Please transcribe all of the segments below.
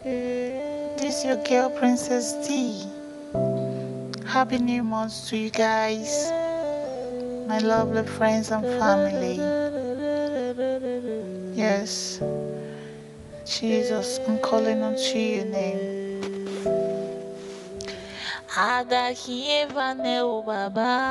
This is your girl, Princess D. Happy New Month to you guys, my lovely friends and family. Yes, Jesus, I'm calling unto your name. Adahieva neo baba.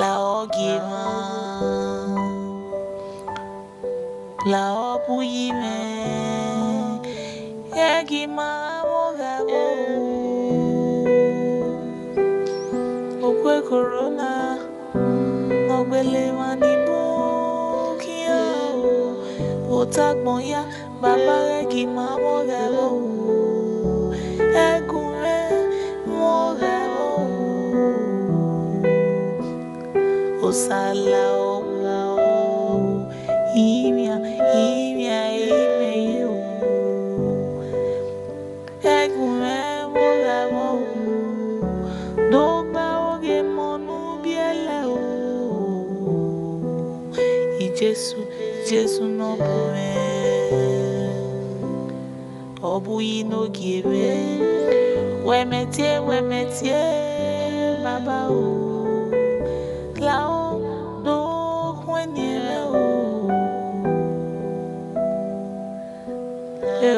La o buyime. Egi mamo gabo o. Okwe corona. Ogbele wa ni mo kia o. Otagbon ya. Baba regi mamo Osala ola o. Oh, imia, imia, imia o. Egun re mo. Dogba oge mọnú bí ẹlẹ́ o. Oh. Ìjésù Jésù náà bụ ẹ̀. Ọ bụghị n'oge ebe. Wemetie wemetie baba o. dokwu enyere o. Ẹ